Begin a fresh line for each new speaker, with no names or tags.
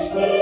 Krishna.